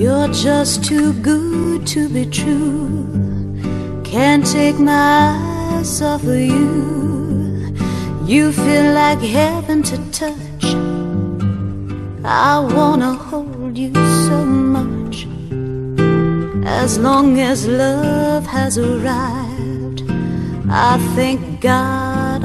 You're just too good to be true. Can't take my eyes off of you. You feel like heaven to touch. I wanna hold you so much. As long as love has arrived, I thank God